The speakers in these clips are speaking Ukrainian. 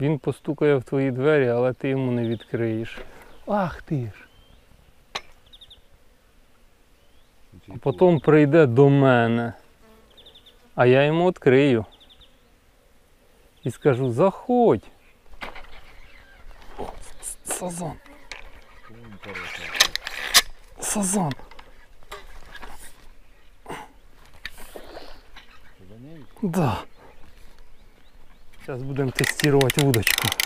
Він постукає в твої двері, але ти йому не відкриєш. Ах ти ж. А потім прийде до мене. А я йому відкрию. І скажу, заходь. Сазан. Сазан. Да. Зараз будемо тестувати вудочку.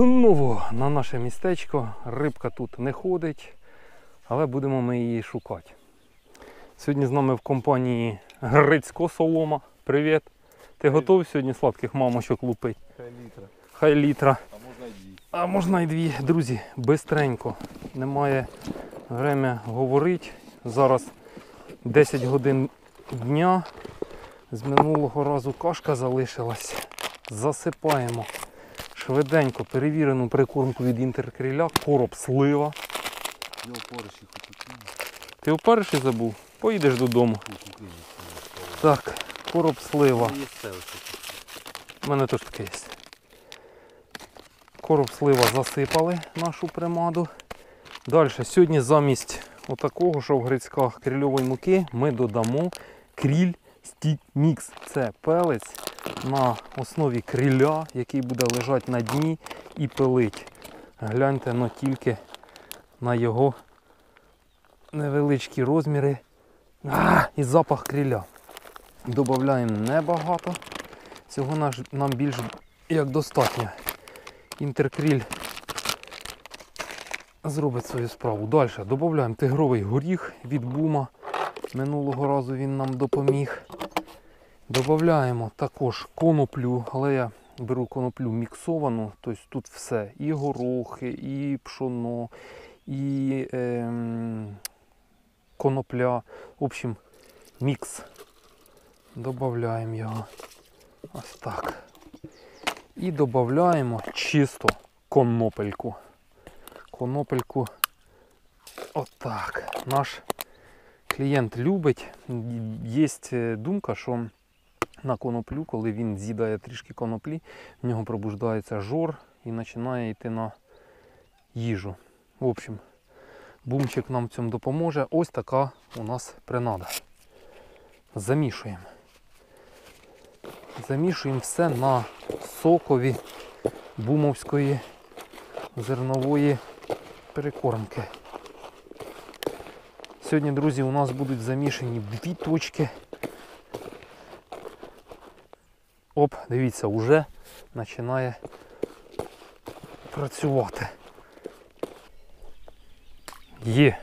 Знову на наше містечко. Рибка тут не ходить, але будемо ми її шукати. Сьогодні з нами в компанії Грицько Солома. Привіт. Ти готовий сьогодні сладких мамочок лупить? Хай літра. Хай літра. А можна й дві. А можна і дві. Друзі, бистренько. Немає время говорити. Зараз 10 годин дня. З минулого разу кашка залишилась. Засипаємо швиденько перевірену прикормку від інтеркриля, короб слива. Його пориші хоч укинь. Ти вперше забув? Поїдеш додому. Так, короб слива. У мене теж таке є. Короб слива засипали нашу примаду. Далі, сьогодні замість отакого, грицьках крильової муки, ми додамо кріль стік мікс. Це пелець на основі криля, який буде лежати на дні і пилить. Гляньте но тільки на його невеличкі розміри а, і запах криля. Додаємо небагато. Цього нам більш як достатньо. Інтеркріль зробить свою справу. Далі додаємо тигровий горіх від бума. Минулого разу він нам допоміг. Додаємо також коноплю, але я беру коноплю міксовану, тобто тут все. І горохи, і пшоно, і ем, конопля. В общем, мікс. Додаємо його. Ось так. І додаємо чисто конопельку. Конопельку отак. Наш клієнт любить. Є думка, що на коноплю, коли він з'їдає трішки коноплі, в нього пробуждається жор і починає йти на їжу. В общем, бумчик нам в цьому допоможе. Ось така у нас принада. Замішуємо. Замішуємо все на сокові бумовської зернової перекормки. Сьогодні, друзі, у нас будуть замішані дві точки. Оп, дивіться, вже починає працювати. Є.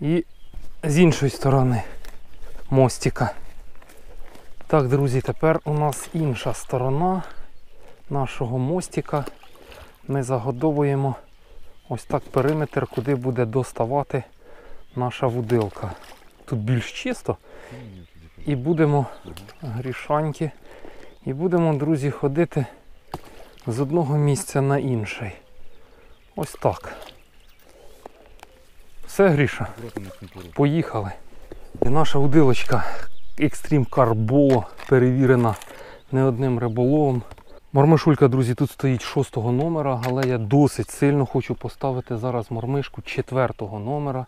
І з іншої сторони мостика. Так, друзі, тепер у нас інша сторона нашого мостика. Ми загодовуємо ось так периметр, куди буде доставати наша вудилка. Тут більш чисто. І будемо грішаньки. І будемо, друзі, ходити з одного місця на інший. Ось так. Все, Гріша, поїхали. І наша удилочка Extreme Carbo перевірена не одним риболовом. Мормишулька, друзі, тут стоїть шостого номера, але я досить сильно хочу поставити зараз мормишку четвертого номера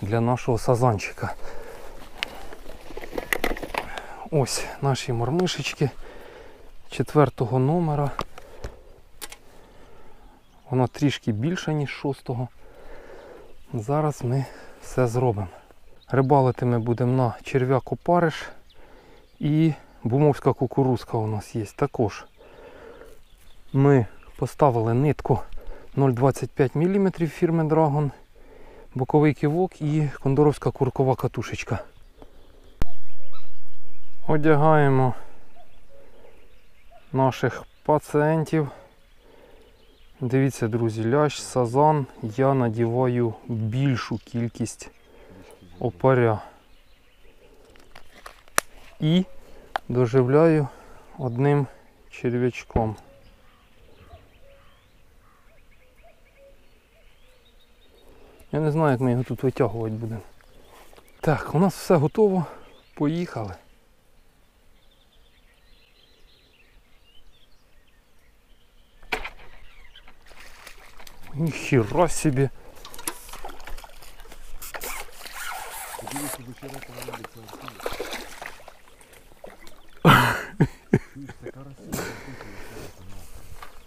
для нашого сазанчика. Ось наші мормишечки четвертого номера. Вона трішки більша, ніж шостого. Зараз ми все зробимо. Рибалити ми будемо на черв'як опариш і бумовська кукурузка у нас є також. Ми поставили нитку 0,25 мм фірми Dragon, боковий кивок і кондоровська куркова катушечка. Одягаємо наших пацієнтів. Дивіться, друзі, лящ, сазан. Я надіваю більшу кількість опаря. І доживляю одним черв'ячком. Я не знаю, як ми його тут витягувати будемо. Так, у нас все готово. Поїхали. Така Росія.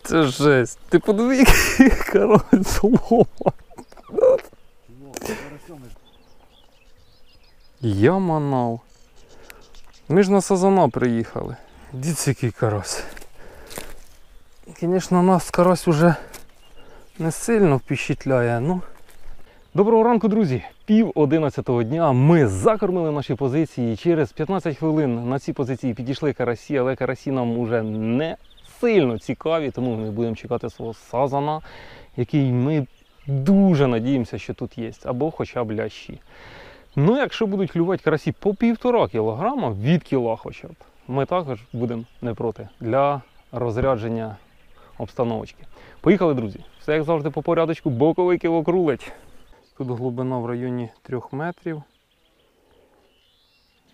Це жесть. Ти подиви, який король слова. Я манав. Ми ж на Сазана приїхали. Дивіться, який карась. Звісно, нас карась уже не сильно впечатляє, ну. Доброго ранку, друзі! Пів одинадцятого дня ми закормили наші позиції. Через 15 хвилин на ці позиції підійшли карасі, але карасі нам уже не сильно цікаві, тому ми будемо чекати свого сазана, який ми дуже надіємося, що тут є, або хоча б лящі. Ну, якщо будуть клювати карасі по півтора кілограма від кіла хоча б, ми також будемо не проти для розрядження обстановочки. Поїхали, друзі. Все як завжди по порядочку, боковий кілок рулить. Тут глибина в районі 3 метрів.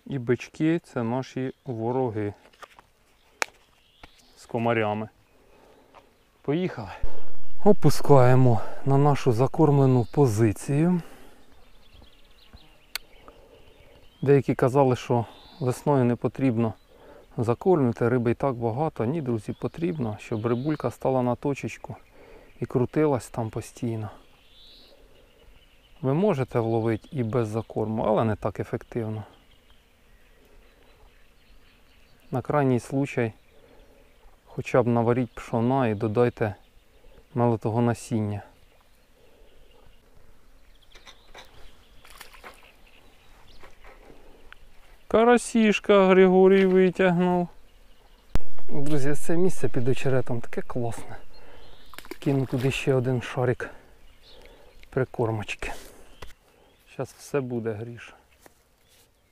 І бички це наші вороги з комарями. Поїхали. Опускаємо на нашу закормлену позицію. Деякі казали, що весною не потрібно закормлювати, риби і так багато. Ні, друзі, потрібно, щоб рибулька стала на точечку і крутилась там постійно. Ви можете вловити і без закорму, але не так ефективно. На крайній случай хоча б наваріть пшона і додайте мелитого насіння. Карасішка Григорій витягнув. Друзі, це місце під очеретом таке класне. Кину туди ще один шарик прикормочки. Зараз все буде гріш.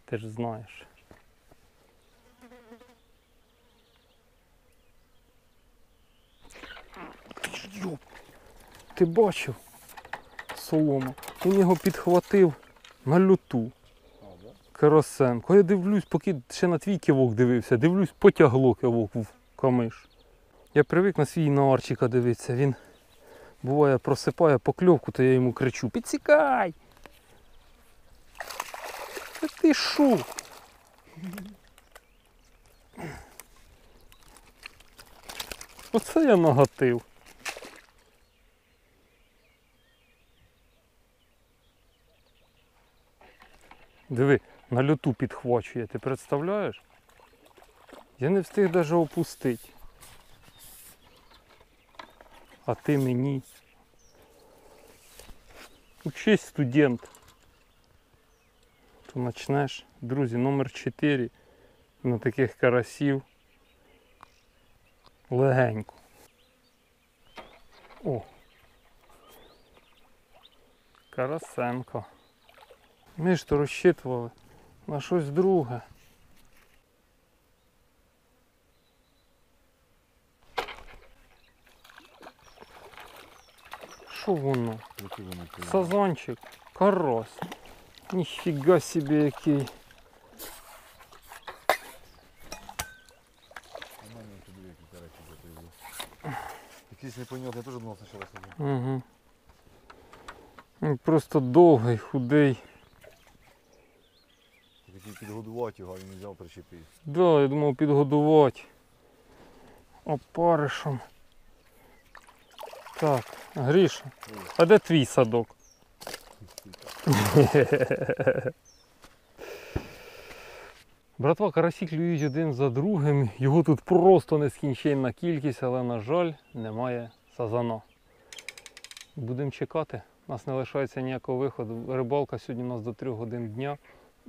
Ти ж знаєш. Йоп, ти бачив солома. Він його підхватив на люту. Карасенко. Я дивлюсь, поки ще на твій кивок дивився, дивлюсь, потягло кивок в камиш. Я привик на свій наварчика дивитися. Він буває просипає покльовку, то я йому кричу: Підсікай! Та ти шо? Оце я нагатив. Диви, на льоту підхвачує, ти представляєш? Я не встиг навіть опустити. А ти мені. Учись, студент. то почнеш. Друзі, номер 4 на таких карасів. Легенько. О. Карасенко. Ми ж то розчитували на щось друге. Що воно? Сазанчик, карась. Ніфіга собі який. Якийсь непонятний, я теж думав спочатку. Угу. Просто довгий, худий. Хотів підгодувати його, а він взяв причепив. Да, я думав підгодувати. Опаришем. Так, Гріша, а де твій садок? Братва, карасі клюють один за другим. Його тут просто нескінченна кількість, але, на жаль, немає сазана. Будемо чекати. У нас не лишається ніякого виходу. Рибалка сьогодні у нас до 3 годин дня.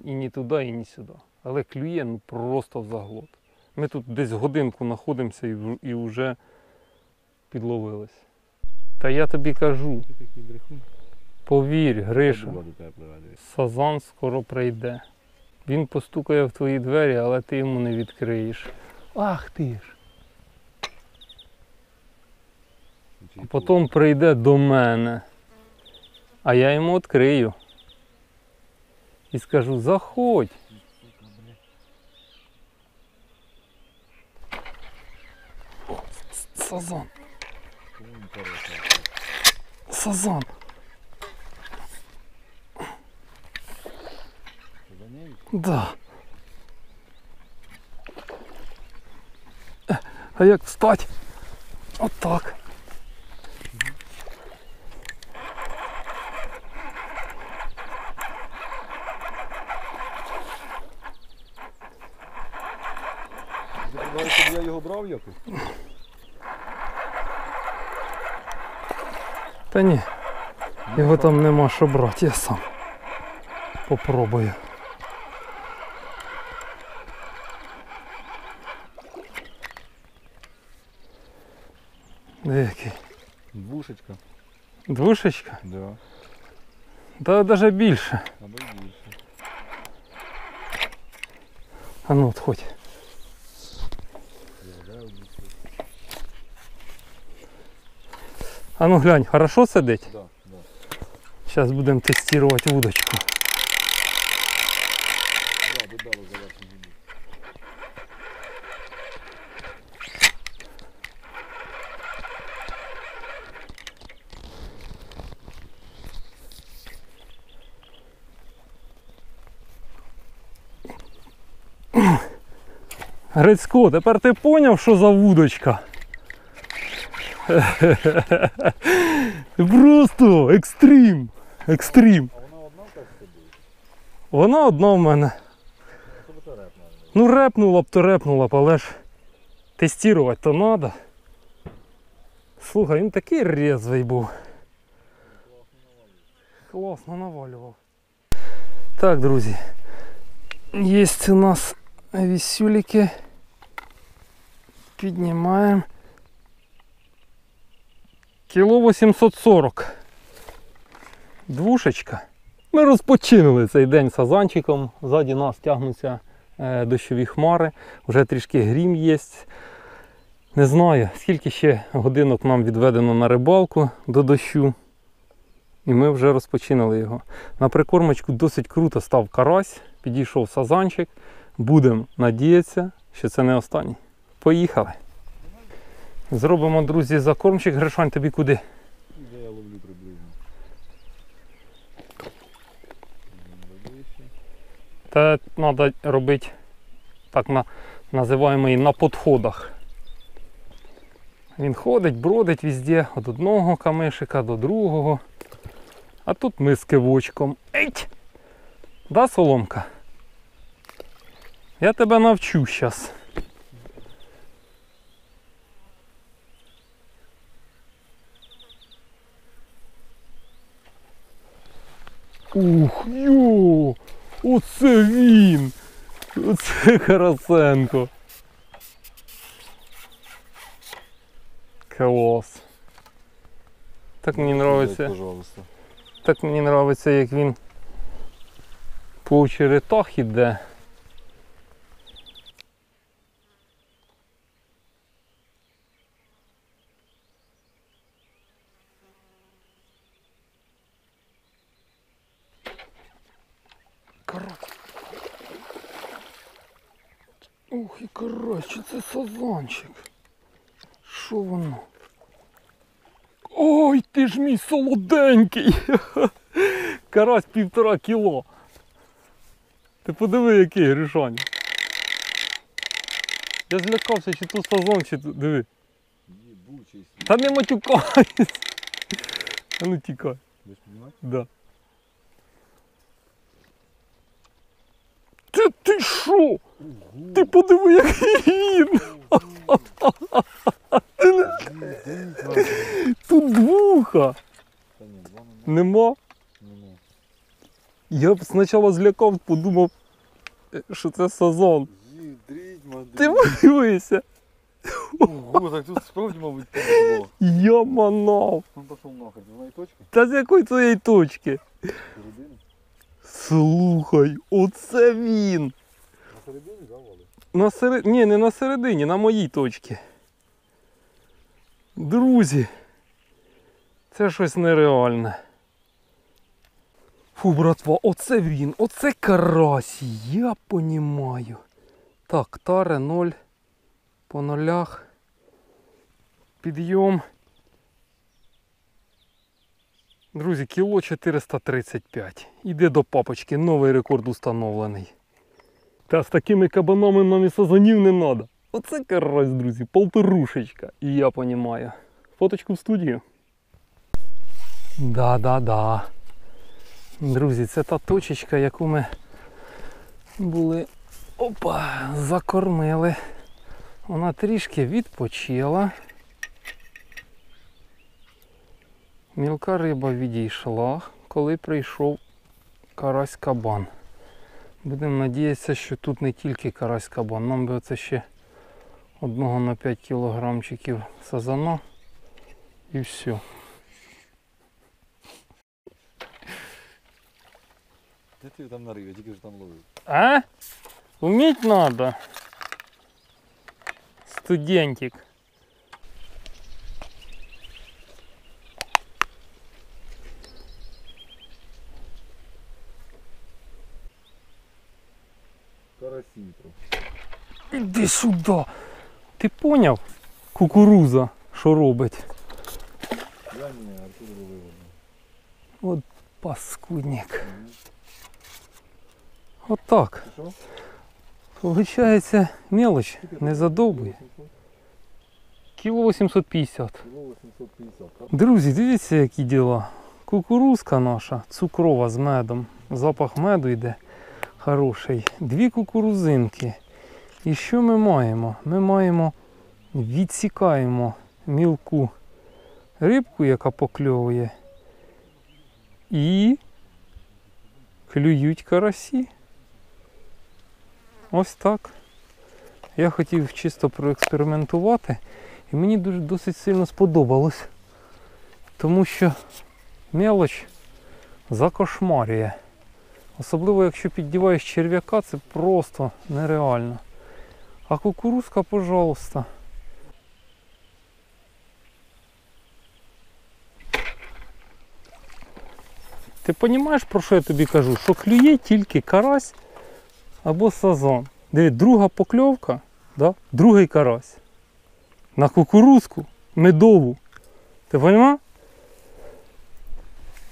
І ні туди, і ні сюди. Але клює ну, просто в заглот. Ми тут десь годинку знаходимося і, і вже підловились. Та я тобі кажу, повір, Гриша. Сазан скоро прийде. Він постукає в твої двері, але ти йому не відкриєш. Ах ти ж. А потім прийде до мене. А я йому відкрию. І скажу, заходь. Сазан, сазан. Да. Е, А як встать? Отак. Ти Та ні, його там нема що брати, я сам попробую. Деякий. Двушечка. Двушечка? Да. Та навіть більше. Або більше. А ну от хоть. А ну глянь, хорошо сидить? Да, да. Зараз будемо тестувати вудочку. Да. Грицько, тепер ти поняв, що за вудочка? Просто екстрім. Екстрім. Вона одна так собі? Вона одна в мене. Ну репнула б, то репнула б, але ж тестувати то треба. Слухай, він такий резвий був. Класно навалював. Так, друзі. Є у нас вісюліки. Піднімаємо. Кіло 840. Двушечка. Ми розпочинили цей день сазанчиком. Ззаді нас тягнуться е, дощові хмари. Вже трішки грім є. Не знаю, скільки ще годинок нам відведено на рибалку до дощу. І ми вже розпочинали його. На прикормочку досить круто став карась, підійшов сазанчик. Будемо надіятися, що це не останній. Поїхали. Зробимо, друзі, закормчик. Гришань, тобі куди? Де я ловлю приблизно. Та треба робити так на, називаємо її на підходах. Він ходить, бродить везде, від одного камишика до другого. А тут ми з кивочком. Еть! Да, соломка? Я тебе навчу зараз. Ух, йо! Оце він! Оце Карасенко. Клас. Так мені подобається. Так мені подобається, як він по черетах іде. Ух, і коротше, це сазанчик. Що воно? Ой, ти ж мій солоденький. Карась півтора кіло. Ти подиви, який Гришаня. Я злякався, чи то сазон, чи то. Диви. Та не матюкайся. А ну тікай. Да. Ти, ти що? Ти подиви, який він! Тут двуха! Нема. Я б спочатку злякав, подумав, е, що це сазон. Ти подивися, Ого, так тут справді, мабуть, було. я манав. Он пошел нахер, з одної точки, Та з якої твоєї точки? середини. Слухай, оце він. На середині, да, Валя? На серед... Ні, не на середині, на моїй точці. Друзі, це щось нереальне. Фу, братва, оце він, оце карась, я понімаю. Так, таре 0 по нулях. Підйом. Друзі, кіло 435. Іде до папочки, новий рекорд установлений. Та з такими кабанами нам і сазанів не треба. Оце карась, друзі, полторушечка. І я понімаю. Фоточку в студію. Да-да-да. Друзі, це та точечка, яку ми були опа, закормили. Вона трішки відпочила. Мілка риба відійшла, коли прийшов карась кабан. Будемо надіятися, що тут не тільки карась кабан. Нам би оце ще одного на 5 кілограмчиків сазана і все. Де ти там нарив, я тільки ж там ловив. А? Уметь надо. Студентик. Карасітро. Іди сюди. Ти поняв? Кукуруза, що робить? Я ні, Артур ловив. Паскудник. Отак. Що? Получається мелоч, не задовбує. Кіло 850. Кіло 850. так? Друзі, дивіться, які діла. Кукурузка наша, цукрова з медом. Запах меду йде хороший. Дві кукурузинки. І що ми маємо? Ми маємо, відсікаємо мілку рибку, яка покльовує. І клюють карасі. Ось так. Я хотів чисто проекспериментувати. І мені дуже досить сильно сподобалось. Тому що мелоч закошмарює. Особливо, якщо піддіваєш черв'яка, це просто нереально. А кукурузка, пожалуйста. Ти розумієш, про що я тобі кажу? Що клює тільки карась або сазан. Диви, друга покльовка, да? другий карась. На кукурузку медову. Ти розумієш?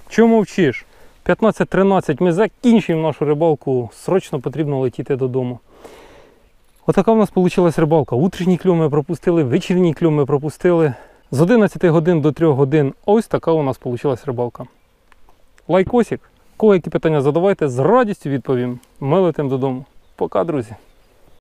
Чому мовчиш? 15-13 ми закінчуємо нашу рибалку. Срочно потрібно летіти додому. Отака в нас вийшла рибалка. Утрішній кльов ми пропустили, вечірній кльов ми пропустили. З 11 годин до 3 годин. Ось така у нас вийшла рибалка. Лайкосик. Кого які питання задавайте, з радістю відповім. Ми летимо додому. Пока, друзі.